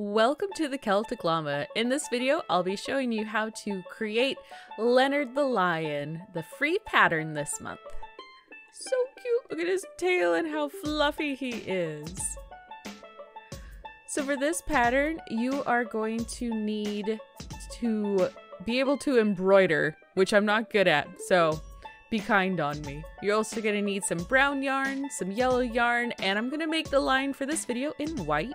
Welcome to the Celtic Llama. In this video, I'll be showing you how to create Leonard the Lion, the free pattern this month. So cute, look at his tail and how fluffy he is. So for this pattern, you are going to need to be able to embroider, which I'm not good at, so be kind on me. You're also going to need some brown yarn, some yellow yarn, and I'm going to make the line for this video in white.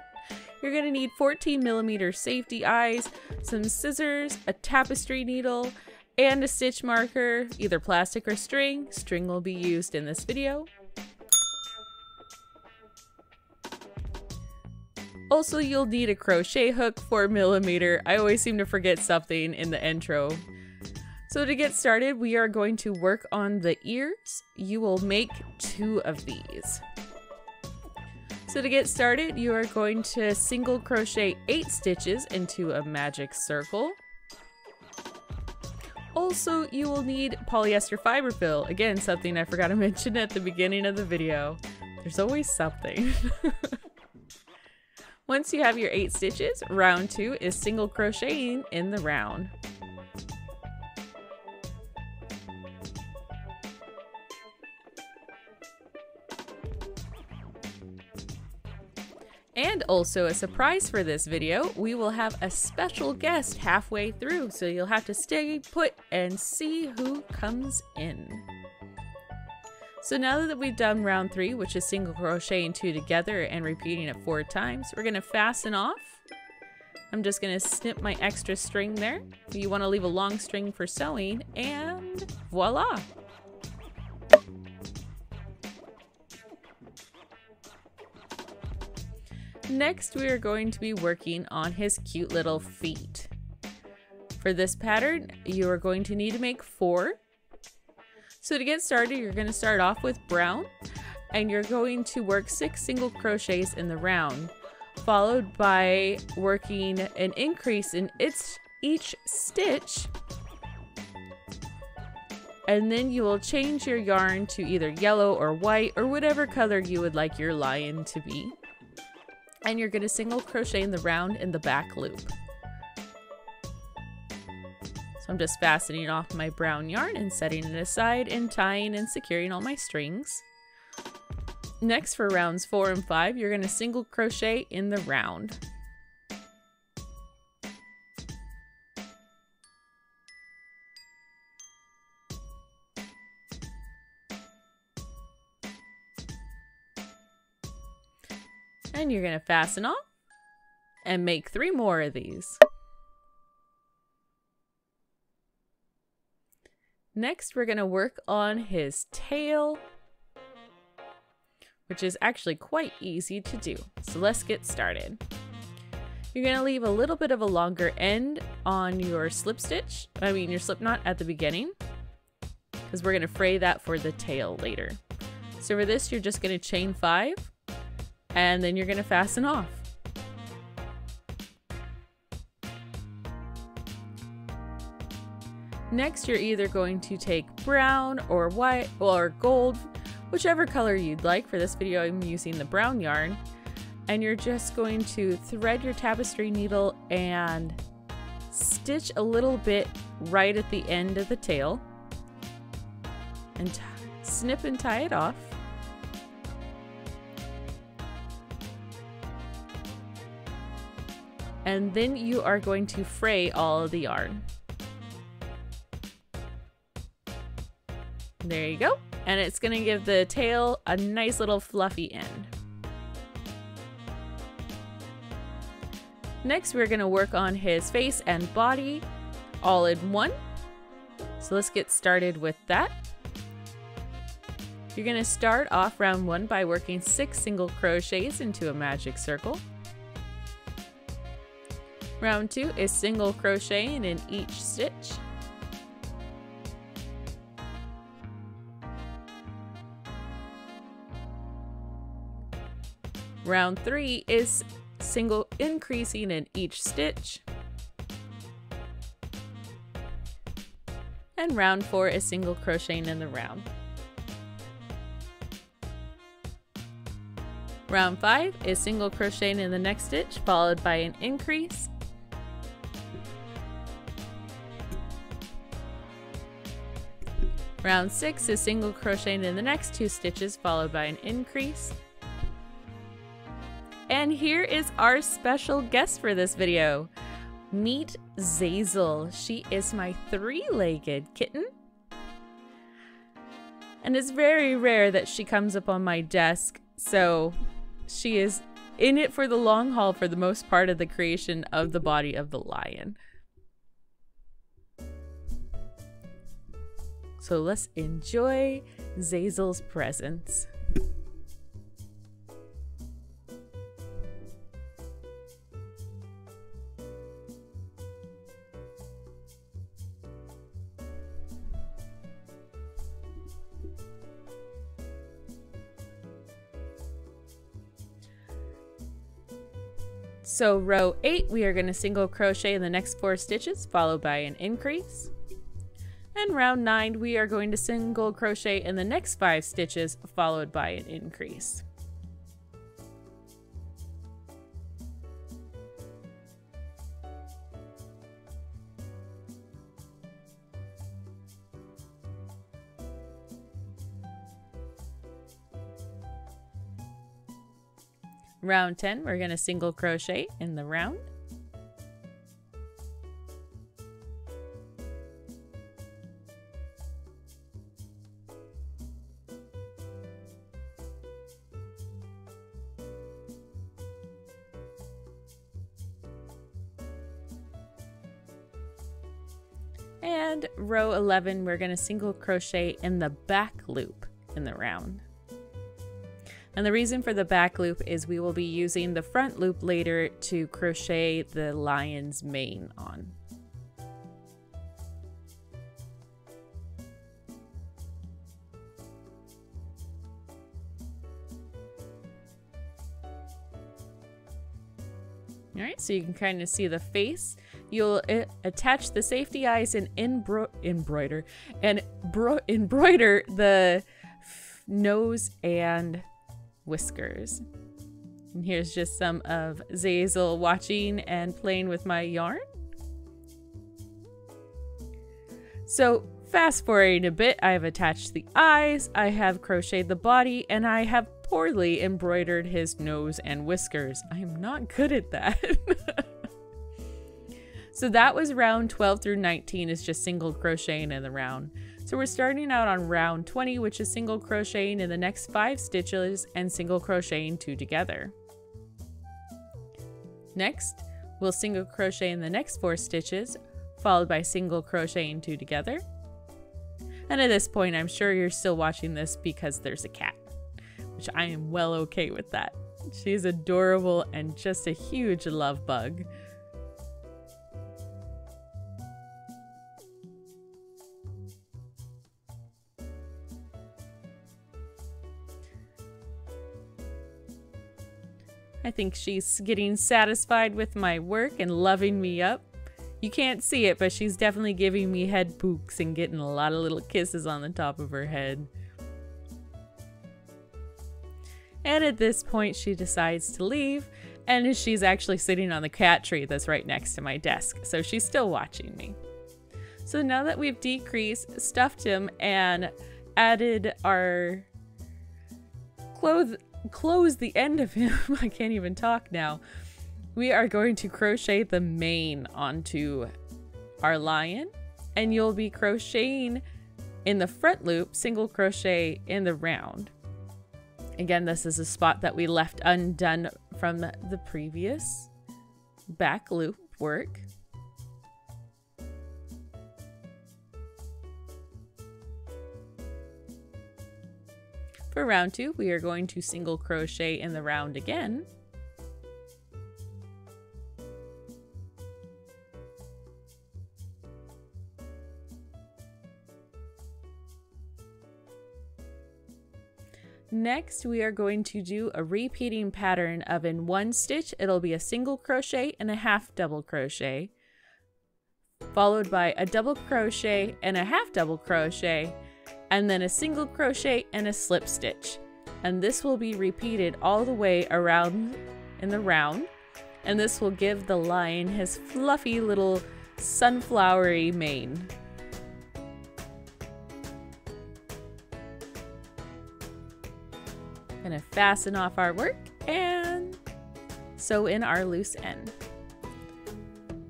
You're going to need 14 millimeter safety eyes, some scissors, a tapestry needle, and a stitch marker, either plastic or string. String will be used in this video. Also, you'll need a crochet hook, 4 millimeter. I always seem to forget something in the intro. So to get started, we are going to work on the ears. You will make two of these. So to get started, you are going to single crochet eight stitches into a magic circle. Also, you will need polyester fiber fill. Again, something I forgot to mention at the beginning of the video. There's always something. Once you have your eight stitches, round two is single crocheting in the round. And also a surprise for this video, we will have a special guest halfway through, so you'll have to stay put and see who comes in. So now that we've done round three, which is single crocheting two together and repeating it four times, we're gonna fasten off. I'm just gonna snip my extra string there. You wanna leave a long string for sewing and voila! Next, we are going to be working on his cute little feet. For this pattern, you are going to need to make four. So to get started, you're going to start off with brown and you're going to work six single crochets in the round, followed by working an increase in its each stitch. And then you will change your yarn to either yellow or white or whatever color you would like your lion to be and you're going to single crochet in the round in the back loop. So I'm just fastening off my brown yarn and setting it aside and tying and securing all my strings. Next for rounds four and five, you're going to single crochet in the round. And you're going to fasten off and make three more of these. Next, we're going to work on his tail, which is actually quite easy to do. So let's get started. You're going to leave a little bit of a longer end on your slip stitch, I mean your slip knot at the beginning, because we're going to fray that for the tail later. So for this, you're just going to chain five, and then you're going to fasten off. Next, you're either going to take brown or white or gold, whichever color you'd like. For this video, I'm using the brown yarn. And you're just going to thread your tapestry needle and stitch a little bit right at the end of the tail and snip and tie it off. And then you are going to fray all of the yarn. There you go. And it's going to give the tail a nice little fluffy end. Next, we're going to work on his face and body all in one. So let's get started with that. You're going to start off round one by working six single crochets into a magic circle. Round two is single crocheting in each stitch. Round three is single increasing in each stitch. And round four is single crocheting in the round. Round 5 is single crocheting in the next stitch followed by an increase. Round 6 is single crocheting in the next two stitches followed by an increase. And here is our special guest for this video. Meet Zazel. She is my three-legged kitten. And it's very rare that she comes up on my desk, so she is in it for the long haul for the most part of the creation of the body of the lion. So let's enjoy Zazel's presence. So row 8, we are going to single crochet in the next 4 stitches, followed by an increase. And round 9, we are going to single crochet in the next 5 stitches, followed by an increase. Round 10, we're going to single crochet in the round. And row 11, we're going to single crochet in the back loop in the round. And the reason for the back loop is we will be using the front loop later to crochet the lion's mane on. All right, so you can kind of see the face. You'll uh, attach the safety eyes and embro embroider and embroider the nose and whiskers. And here's just some of Zazel watching and playing with my yarn. So fast forwarding a bit, I have attached the eyes, I have crocheted the body, and I have poorly embroidered his nose and whiskers. I am not good at that. so that was round 12 through 19 is just single crocheting in the round. So we're starting out on round 20, which is single crocheting in the next five stitches and single crocheting two together. Next, we'll single crochet in the next four stitches, followed by single crocheting two together. And at this point, I'm sure you're still watching this because there's a cat, which I am well okay with that. She's adorable and just a huge love bug. Think she's getting satisfied with my work and loving me up. You can't see it, but she's definitely giving me head pooks and getting a lot of little kisses on the top of her head. And at this point, she decides to leave, and she's actually sitting on the cat tree that's right next to my desk, so she's still watching me. So now that we've decreased, stuffed him, and added our clothes close the end of him. I can't even talk now. We are going to crochet the mane onto our lion and you'll be crocheting in the front loop, single crochet in the round. Again, this is a spot that we left undone from the previous back loop work. For round two, we are going to single crochet in the round again. Next, we are going to do a repeating pattern of in one stitch, it'll be a single crochet and a half double crochet, followed by a double crochet and a half double crochet, and then a single crochet and a slip stitch. And this will be repeated all the way around in the round. And this will give the lion his fluffy little sunflowery mane. Gonna fasten off our work and sew in our loose end.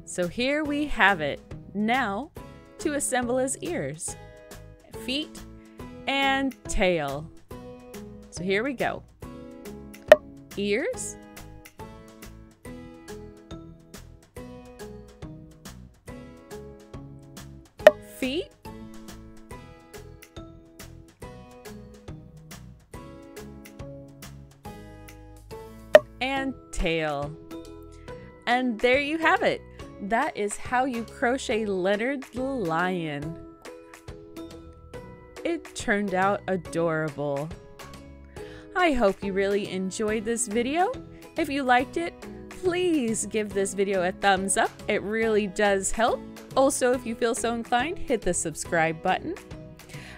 So here we have it. Now to assemble his ears, feet, and tail. So here we go. Ears. Feet. And tail. And there you have it that is how you crochet Leonard the Lion. It turned out adorable. I hope you really enjoyed this video. If you liked it, please give this video a thumbs up. It really does help. Also, if you feel so inclined, hit the subscribe button.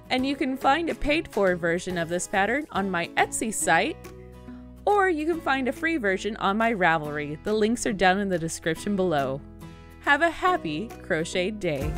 And you can find a paid for version of this pattern on my Etsy site, or you can find a free version on my Ravelry. The links are down in the description below. Have a happy crochet day.